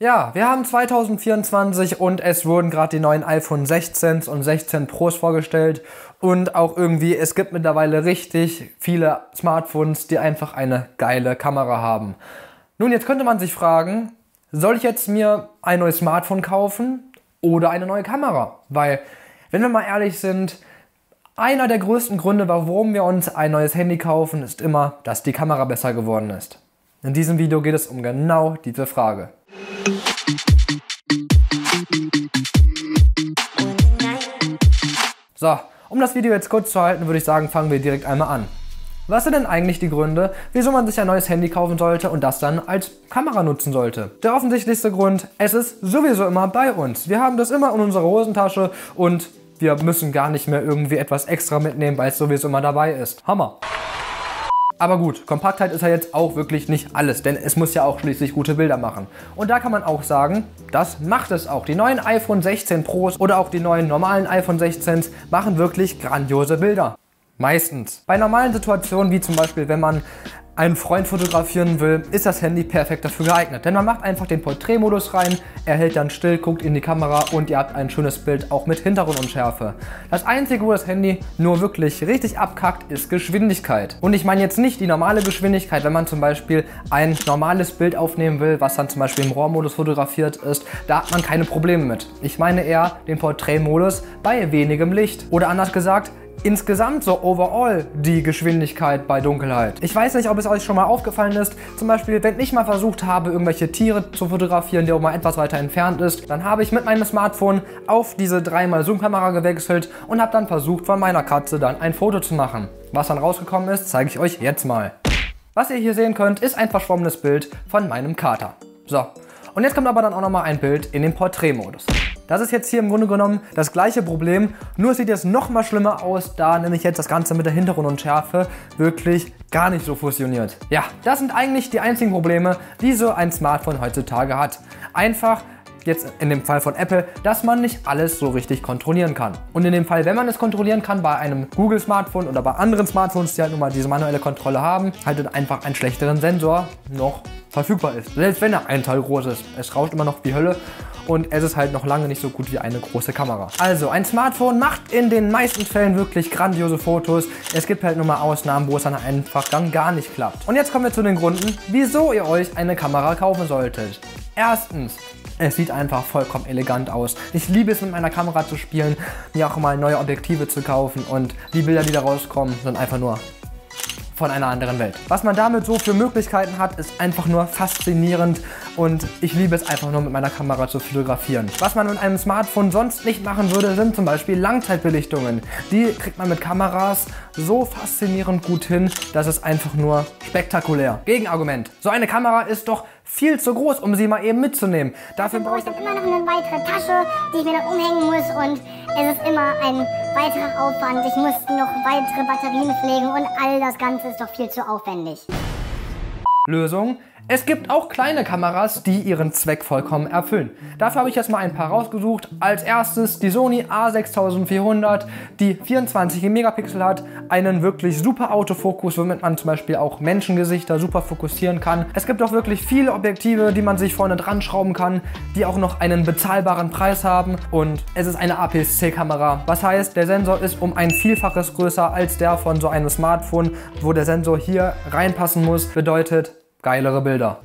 Ja, wir haben 2024 und es wurden gerade die neuen iPhone 16 und 16 Pros vorgestellt und auch irgendwie, es gibt mittlerweile richtig viele Smartphones, die einfach eine geile Kamera haben. Nun, jetzt könnte man sich fragen, soll ich jetzt mir ein neues Smartphone kaufen oder eine neue Kamera? Weil, wenn wir mal ehrlich sind, einer der größten Gründe, warum wir uns ein neues Handy kaufen, ist immer, dass die Kamera besser geworden ist. In diesem Video geht es um genau diese Frage. So, um das Video jetzt kurz zu halten, würde ich sagen, fangen wir direkt einmal an. Was sind denn eigentlich die Gründe, wieso man sich ein neues Handy kaufen sollte und das dann als Kamera nutzen sollte? Der offensichtlichste Grund, es ist sowieso immer bei uns. Wir haben das immer in unserer Hosentasche und wir müssen gar nicht mehr irgendwie etwas extra mitnehmen, weil es sowieso immer dabei ist. Hammer! Aber gut, Kompaktheit ist ja jetzt auch wirklich nicht alles, denn es muss ja auch schließlich gute Bilder machen. Und da kann man auch sagen, das macht es auch. Die neuen iPhone 16 Pros oder auch die neuen normalen iPhone 16s machen wirklich grandiose Bilder. Meistens. Bei normalen Situationen, wie zum Beispiel, wenn man einen Freund fotografieren will, ist das Handy perfekt dafür geeignet. Denn man macht einfach den Porträtmodus rein, er hält dann still, guckt in die Kamera und ihr habt ein schönes Bild auch mit Hintergrundunschärfe. Das einzige, wo das Handy nur wirklich richtig abkackt, ist Geschwindigkeit. Und ich meine jetzt nicht die normale Geschwindigkeit, wenn man zum Beispiel ein normales Bild aufnehmen will, was dann zum Beispiel im RAW-Modus fotografiert ist, da hat man keine Probleme mit. Ich meine eher den Porträtmodus bei wenigem Licht. Oder anders gesagt, insgesamt so overall die Geschwindigkeit bei Dunkelheit. Ich weiß nicht, ob es euch schon mal aufgefallen ist, zum Beispiel, wenn ich mal versucht habe, irgendwelche Tiere zu fotografieren, die auch mal etwas weiter entfernt ist, dann habe ich mit meinem Smartphone auf diese 3x Zoom-Kamera gewechselt und habe dann versucht, von meiner Katze dann ein Foto zu machen. Was dann rausgekommen ist, zeige ich euch jetzt mal. Was ihr hier sehen könnt, ist ein verschwommenes Bild von meinem Kater. So, und jetzt kommt aber dann auch nochmal ein Bild in den Porträtmodus. Das ist jetzt hier im Grunde genommen das gleiche Problem, nur sieht jetzt noch mal schlimmer aus, da nämlich jetzt das Ganze mit der Hintergrundunschärfe wirklich gar nicht so fusioniert. Ja, das sind eigentlich die einzigen Probleme, die so ein Smartphone heutzutage hat. Einfach jetzt in dem Fall von Apple, dass man nicht alles so richtig kontrollieren kann. Und in dem Fall, wenn man es kontrollieren kann, bei einem Google-Smartphone oder bei anderen Smartphones, die halt nun mal diese manuelle Kontrolle haben, halt einfach einen schlechteren Sensor noch verfügbar ist. Selbst wenn er ein Teil groß ist. Es rauscht immer noch wie Hölle und es ist halt noch lange nicht so gut wie eine große Kamera. Also ein Smartphone macht in den meisten Fällen wirklich grandiose Fotos. Es gibt halt nur mal Ausnahmen, wo es dann einfach dann gar nicht klappt. Und jetzt kommen wir zu den Gründen, wieso ihr euch eine Kamera kaufen solltet. Erstens, es sieht einfach vollkommen elegant aus. Ich liebe es mit meiner Kamera zu spielen, mir auch mal neue Objektive zu kaufen und die Bilder, die da rauskommen, sind einfach nur von einer anderen Welt. Was man damit so für Möglichkeiten hat, ist einfach nur faszinierend und ich liebe es einfach nur mit meiner Kamera zu fotografieren. Was man mit einem Smartphone sonst nicht machen würde, sind zum Beispiel Langzeitbelichtungen. Die kriegt man mit Kameras so faszinierend gut hin, dass es einfach nur spektakulär. Gegenargument. So eine Kamera ist doch viel zu groß, um sie mal eben mitzunehmen. Dafür brauche ich dann immer noch eine weitere Tasche, die ich mir dann umhängen muss und es ist immer ein weiterer Aufwand. Ich muss noch weitere Batterien pflegen und all das Ganze ist doch viel zu aufwendig. Lösung? Es gibt auch kleine Kameras, die ihren Zweck vollkommen erfüllen. Dafür habe ich jetzt mal ein paar rausgesucht. Als erstes die Sony A6400, die 24 Megapixel hat, einen wirklich super Autofokus, womit man zum Beispiel auch Menschengesichter super fokussieren kann. Es gibt auch wirklich viele Objektive, die man sich vorne dran schrauben kann, die auch noch einen bezahlbaren Preis haben und es ist eine APS-C-Kamera. Was heißt, der Sensor ist um ein Vielfaches größer als der von so einem Smartphone, wo der Sensor hier reinpassen muss. Bedeutet, geilere Bilder.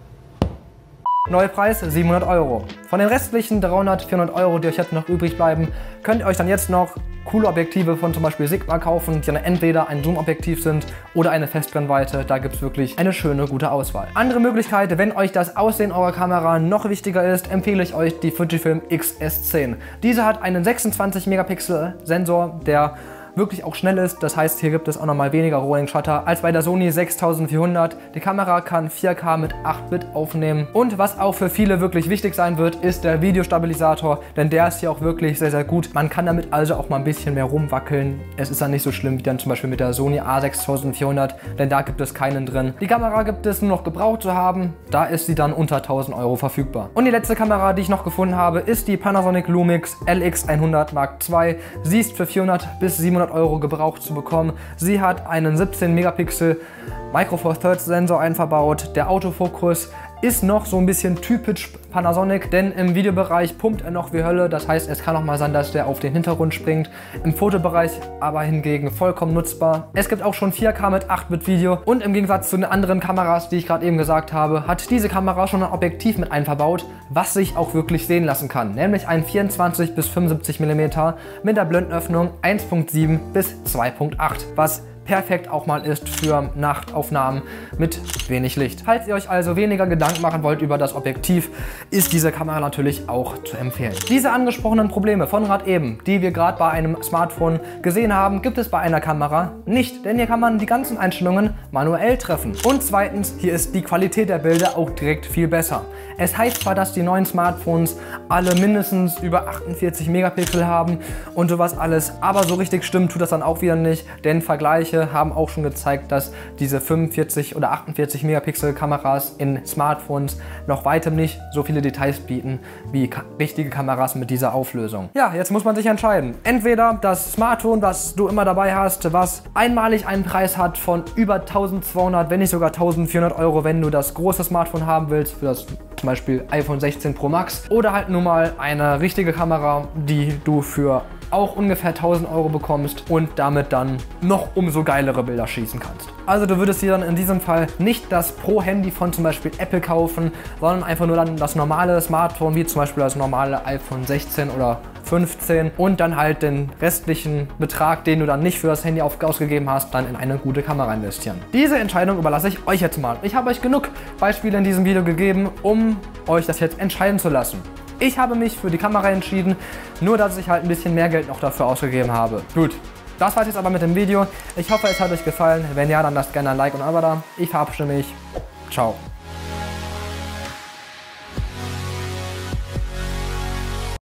Neupreis 700 Euro. Von den restlichen 300, 400 Euro, die euch jetzt noch übrig bleiben, könnt ihr euch dann jetzt noch coole Objektive von zum Beispiel Sigma kaufen, die dann entweder ein Zoom-Objektiv sind oder eine Festbrennweite. Da gibt es wirklich eine schöne, gute Auswahl. Andere Möglichkeit, wenn euch das Aussehen eurer Kamera noch wichtiger ist, empfehle ich euch die Fujifilm XS10. Diese hat einen 26 Megapixel Sensor, der wirklich auch schnell ist. Das heißt, hier gibt es auch nochmal weniger Rolling Shutter als bei der Sony 6400. Die Kamera kann 4K mit 8-Bit aufnehmen. Und was auch für viele wirklich wichtig sein wird, ist der Videostabilisator, denn der ist hier auch wirklich sehr, sehr gut. Man kann damit also auch mal ein bisschen mehr rumwackeln. Es ist dann nicht so schlimm wie dann zum Beispiel mit der Sony A6400, denn da gibt es keinen drin. Die Kamera gibt es nur noch gebraucht zu haben. Da ist sie dann unter 1000 Euro verfügbar. Und die letzte Kamera, die ich noch gefunden habe, ist die Panasonic Lumix LX100 Mark II. Sie ist für 400 bis 700 200 Euro gebraucht zu bekommen. Sie hat einen 17 Megapixel Micro Four Thirds Sensor einverbaut. Der Autofokus ist noch so ein bisschen typisch Panasonic, denn im Videobereich pumpt er noch wie Hölle. Das heißt, es kann auch mal sein, dass der auf den Hintergrund springt. Im Fotobereich aber hingegen vollkommen nutzbar. Es gibt auch schon 4K mit 8-Bit-Video und im Gegensatz zu den anderen Kameras, die ich gerade eben gesagt habe, hat diese Kamera schon ein Objektiv mit einverbaut, was sich auch wirklich sehen lassen kann, nämlich ein 24 bis 75 mm mit der Blendenöffnung 1.7 bis 2.8, was perfekt auch mal ist für Nachtaufnahmen mit wenig Licht. Falls ihr euch also weniger Gedanken machen wollt über das Objektiv, ist diese Kamera natürlich auch zu empfehlen. Diese angesprochenen Probleme von gerade eben, die wir gerade bei einem Smartphone gesehen haben, gibt es bei einer Kamera nicht, denn hier kann man die ganzen Einstellungen manuell treffen. Und zweitens, hier ist die Qualität der Bilder auch direkt viel besser. Es heißt zwar, dass die neuen Smartphones alle mindestens über 48 Megapixel haben und sowas alles, aber so richtig stimmt tut das dann auch wieder nicht, denn Vergleiche Vergleiche haben auch schon gezeigt, dass diese 45 oder 48 Megapixel Kameras in Smartphones noch weitem nicht so viele Details bieten wie richtige Kameras mit dieser Auflösung. Ja, jetzt muss man sich entscheiden. Entweder das Smartphone, was du immer dabei hast, was einmalig einen Preis hat von über 1200, wenn nicht sogar 1400 Euro, wenn du das große Smartphone haben willst, für das zum Beispiel iPhone 16 Pro Max oder halt nun mal eine richtige Kamera, die du für auch ungefähr 1000 Euro bekommst und damit dann noch umso geilere Bilder schießen kannst. Also du würdest dir dann in diesem Fall nicht das Pro-Handy von zum Beispiel Apple kaufen, sondern einfach nur dann das normale Smartphone, wie zum Beispiel das normale iPhone 16 oder 15 und dann halt den restlichen Betrag, den du dann nicht für das Handy ausgegeben hast, dann in eine gute Kamera investieren. Diese Entscheidung überlasse ich euch jetzt mal. Ich habe euch genug Beispiele in diesem Video gegeben, um euch das jetzt entscheiden zu lassen. Ich habe mich für die Kamera entschieden, nur dass ich halt ein bisschen mehr Geld noch dafür ausgegeben habe. Gut, das war es jetzt aber mit dem Video. Ich hoffe, es hat euch gefallen. Wenn ja, dann lasst gerne ein Like und ein Abo da. Ich verabschiede mich. Ciao.